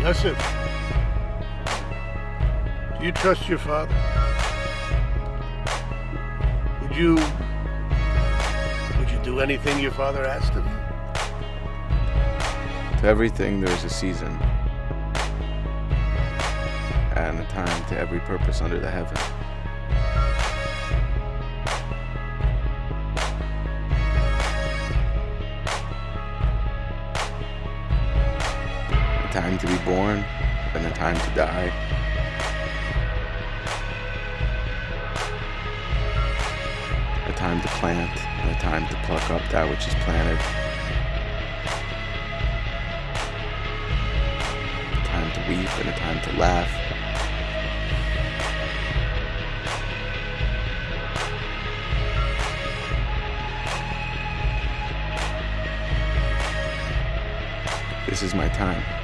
Yosef, do you trust your father? Would you would you do anything your father asked of you? To everything there is a season, and a time to every purpose under the heaven. Time to be born, and a time to die. A time to plant, and a time to pluck up that which is planted. A time to weep, and a time to laugh. This is my time.